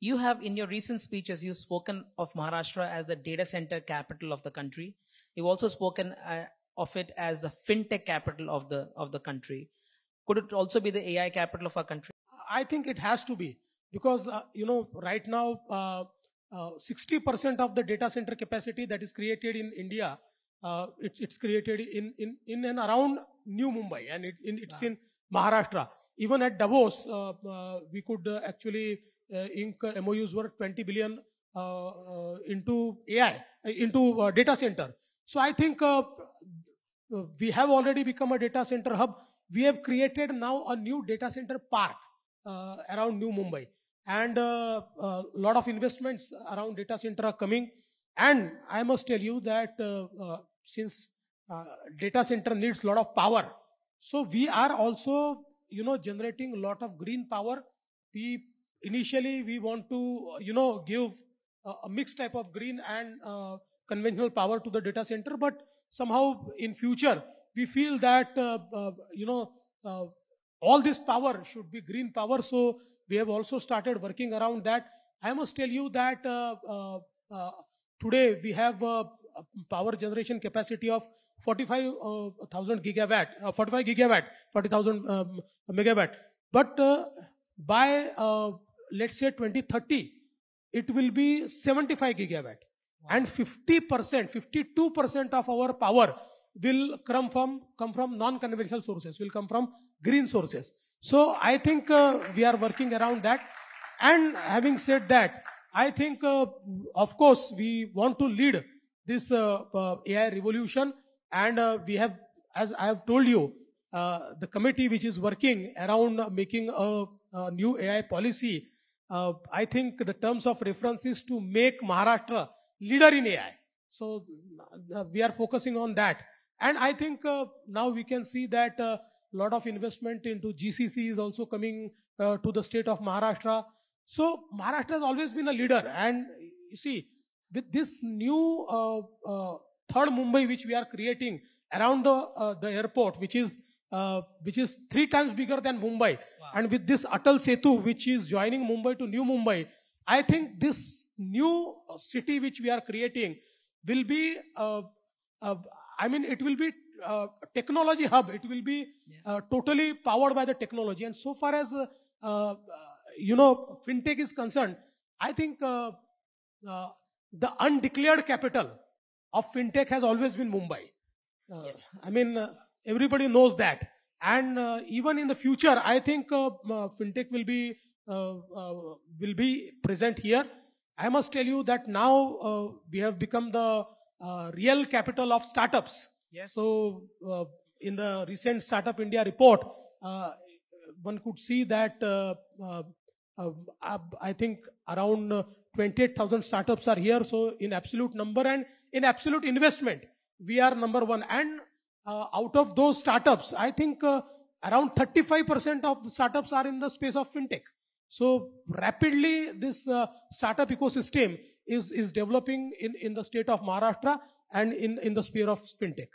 You have, in your recent speeches, you've spoken of Maharashtra as the data center capital of the country. You've also spoken uh, of it as the fintech capital of the of the country. Could it also be the AI capital of our country? I think it has to be because uh, you know right now uh, uh, 60% of the data center capacity that is created in India, uh, it's it's created in in in and around New Mumbai and it, in, it's in Maharashtra. Even at Davos, uh, uh, we could uh, actually uh, ink uh, MOUs worth 20 billion uh, uh into AI, uh, into uh, data center. So I think we have already become a data center hub. We have created now a new data center park around New Mumbai, and a lot of investments around data center are coming. And I must tell you that since uh, data center needs a lot of power, so we are also you know generating a lot of green power. We initially we want to uh, you know give a, a mixed type of green and uh, conventional power to the data center, but somehow in future we feel that uh, uh, you know uh, all this power should be green power. So we have also started working around that. I must tell you that uh, uh, uh, today we have uh, power generation capacity of 45,000 gigawatt, uh, 45 gigawatt, 40,000 um, megawatt. But uh, by uh, let's say 2030, it will be 75 gigawatt, and 50 percent, 52 percent of our power will come from come from non-conventional sources, will come from green sources. So I think uh, we are working around that. And having said that, I think, uh, of course, we want to lead this uh, uh, AI revolution, and uh, we have, as I have told you, uh, the committee which is working around making a, a new AI policy. Uh, I think the terms of reference is to make Maharashtra leader in AI. So uh, we are focusing on that, and I think uh, now we can see that a lot of investment into GCC is also coming uh, to the state of Maharashtra. So Maharashtra has always been a leader, and you see, with this new uh, uh, third Mumbai which we are creating around the uh, the airport, which is uh, which is three times bigger than Mumbai, and with this Atal Setu, which is joining Mumbai to New Mumbai, I think this new uh, city which we are creating will be, uh, uh, I mean, it will be uh, technology hub. It will be uh, totally powered by the technology. And so far as uh, uh, you know, fintech is concerned, I think uh, uh, the undeclared capital of fintech has always been Mumbai. Uh, Yes. I mean, uh, everybody knows that. And uh, even in the future, I think uh, uh, fintech will be uh, uh, will be present here. I must tell you that now uh, we have become the uh, real capital of startups. Yes. So, uh, in the recent Startup India report, uh, one could see that uh, uh, uh, I think around uh, 28,000 startups are here. So, in absolute number and in absolute investment, we are number one. And uh, out of those startups, I think uh, around 35% of the startups are in the space of fintech. So rapidly, this uh, startup ecosystem is, is developing in, in the state of Maharashtra and in, in the sphere of fintech.